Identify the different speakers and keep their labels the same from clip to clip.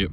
Speaker 1: Yep.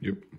Speaker 1: Yep.